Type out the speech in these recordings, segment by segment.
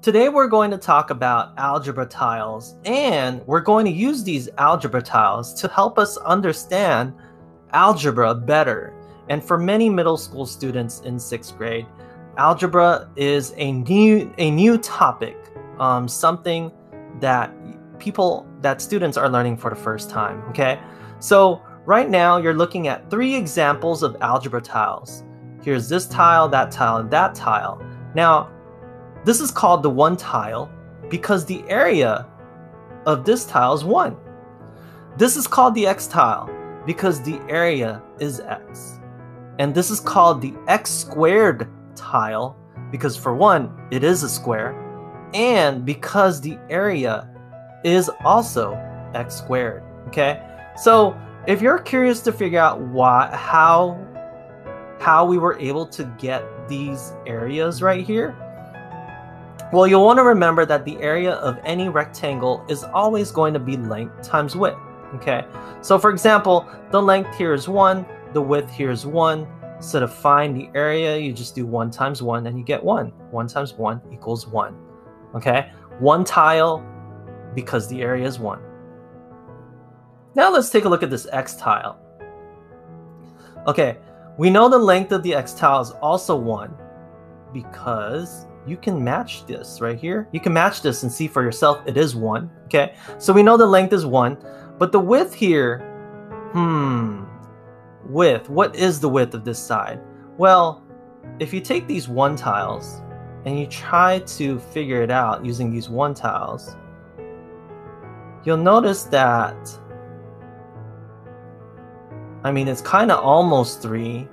Today we're going to talk about algebra tiles and we're going to use these algebra tiles to help us understand algebra better. And for many middle school students in sixth grade, algebra is a new a new topic, um, something that people that students are learning for the first time. Okay, so right now you're looking at three examples of algebra tiles. Here's this tile, that tile, and that tile. Now, this is called the one tile because the area of this tile is one. This is called the x tile because the area is x. And this is called the x squared tile because for one, it is a square, and because the area is also x squared, okay? So if you're curious to figure out why, how, how we were able to get these areas right here, well, you'll want to remember that the area of any rectangle is always going to be length times width, okay? So for example, the length here is 1, the width here is 1, so to find the area, you just do 1 times 1 and you get 1. 1 times 1 equals 1. Okay? One tile because the area is 1. Now let's take a look at this x tile. Okay, we know the length of the x tile is also 1 because you can match this right here. You can match this and see for yourself it is 1. Okay, so we know the length is 1, but the width here, hmm, width. What is the width of this side? Well, if you take these one tiles and you try to figure it out using these one tiles, you'll notice that, I mean, it's kind of almost three,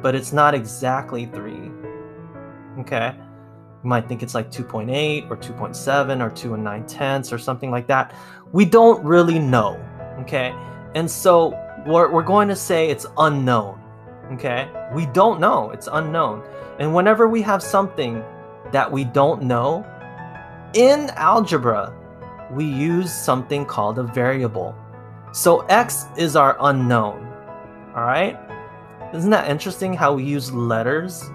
but it's not exactly three. Okay. You might think it's like 2.8 or 2.7 or 2 and 9 tenths or something like that. We don't really know. Okay. And so we're, we're going to say it's unknown. Okay? We don't know. It's unknown. And whenever we have something that we don't know, in algebra, we use something called a variable. So x is our unknown. All right? Isn't that interesting how we use letters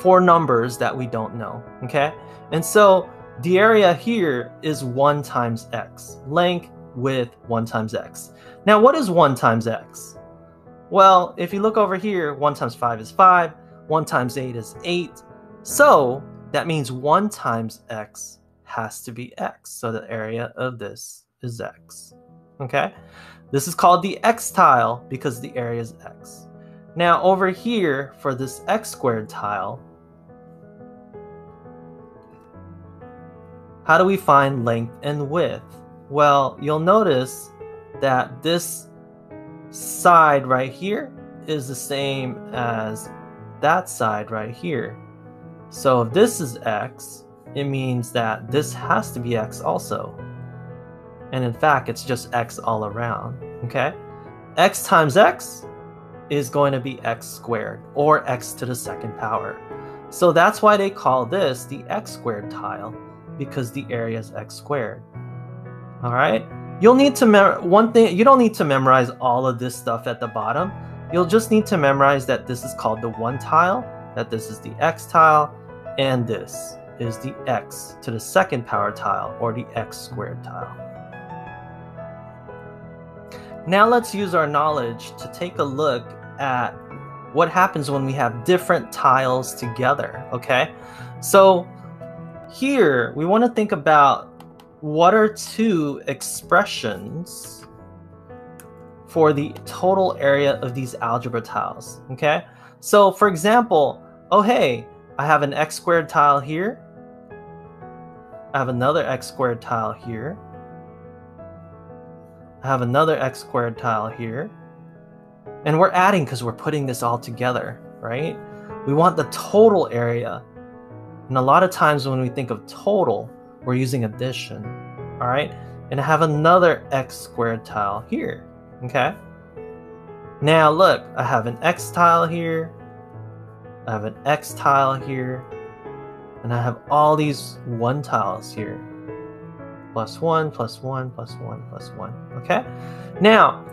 for numbers that we don't know? Okay? And so the area here is 1 times x. Length, width, 1 times x. Now, what is 1 times x? Well, if you look over here, 1 times 5 is 5, 1 times 8 is 8. So that means 1 times x has to be x. So the area of this is x. Okay? This is called the x tile because the area is x. Now over here for this x squared tile, how do we find length and width? Well, you'll notice that this side right here is the same as that side right here. So if this is x, it means that this has to be x also. And in fact, it's just x all around, okay? x times x is going to be x squared, or x to the second power. So that's why they call this the x squared tile, because the area is x squared. All right? You'll need to mem- one thing you don't need to memorize all of this stuff at the bottom. You'll just need to memorize that this is called the one tile, that this is the x tile, and this is the x to the second power tile or the x squared tile. Now let's use our knowledge to take a look at what happens when we have different tiles together, okay? So here we want to think about what are two expressions for the total area of these algebra tiles? Okay, so for example, oh hey, I have an x squared tile here. I have another x squared tile here. I have another x squared tile here. And we're adding because we're putting this all together, right? We want the total area. And a lot of times when we think of total, we're using addition, all right? And I have another x squared tile here, okay? Now look, I have an x tile here, I have an x tile here, and I have all these one tiles here. Plus one, plus one, plus one, plus one, okay? Now,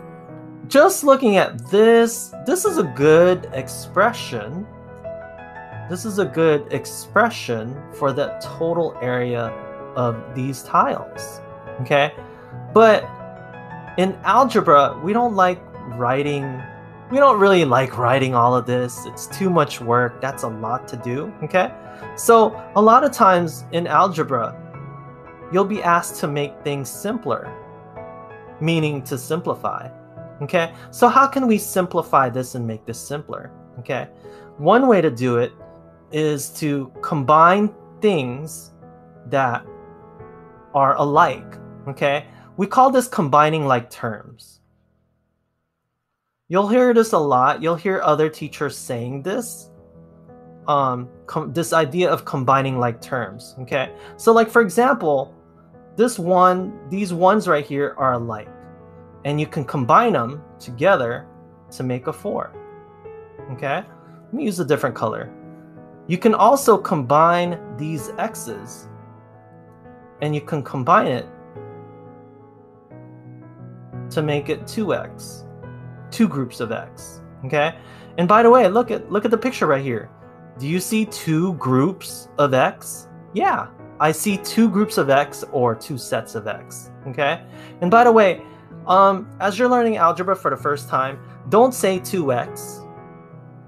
just looking at this, this is a good expression this is a good expression for the total area of these tiles. Okay? But in algebra, we don't like writing we don't really like writing all of this. It's too much work. That's a lot to do, okay? So, a lot of times in algebra, you'll be asked to make things simpler, meaning to simplify. Okay, so how can we simplify this and make this simpler? Okay, one way to do it is to combine things that are alike. Okay, we call this combining like terms. You'll hear this a lot. You'll hear other teachers saying this. Um, this idea of combining like terms. Okay, so like for example, this one, these ones right here are alike. And you can combine them together to make a four. Okay? Let me use a different color. You can also combine these x's and you can combine it to make it 2x. Two groups of x. Okay? And by the way, look at look at the picture right here. Do you see two groups of x? Yeah, I see two groups of x or two sets of x. Okay? And by the way, um, as you're learning algebra for the first time, don't say 2x.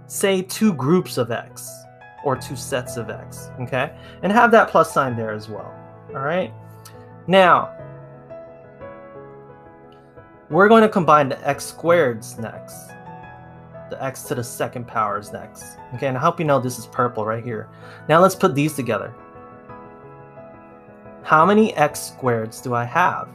Say two groups of x or two sets of x. Okay? And have that plus sign there as well. All right? Now, we're going to combine the x squareds next. The x to the second power is next. Okay, and I hope you know this is purple right here. Now let's put these together how many x squareds do I have?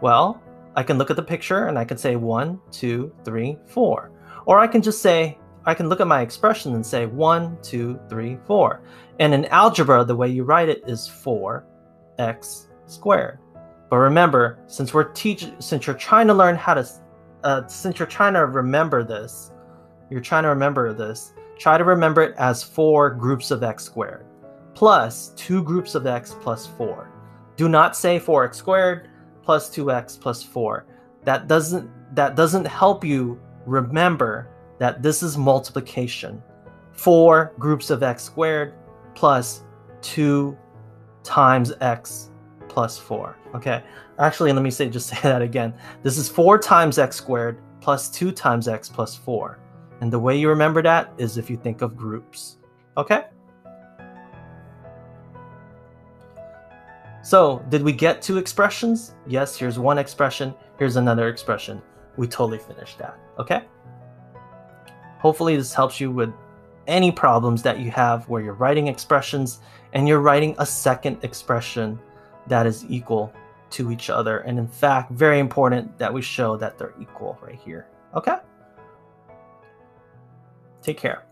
Well, I can look at the picture and I can say 1, 2, 3, 4. Or I can just say, I can look at my expression and say 1, 2, 3, 4. And in algebra, the way you write it is 4x squared. But remember, since we're teaching, since you're trying to learn how to, uh, since you're trying to remember this, you're trying to remember this, try to remember it as four groups of x squared plus two groups of x plus 4. Do not say 4x squared plus 2x plus 4. That doesn't that doesn't help you remember that this is multiplication. 4 groups of x squared plus 2 times x plus 4. Okay? Actually, let me say just say that again. This is 4 times x squared plus 2 times x plus 4. And the way you remember that is if you think of groups. Okay? So, did we get two expressions? Yes, here's one expression, here's another expression. We totally finished that, okay? Hopefully this helps you with any problems that you have where you're writing expressions and you're writing a second expression that is equal to each other. And in fact, very important that we show that they're equal right here, okay? Take care.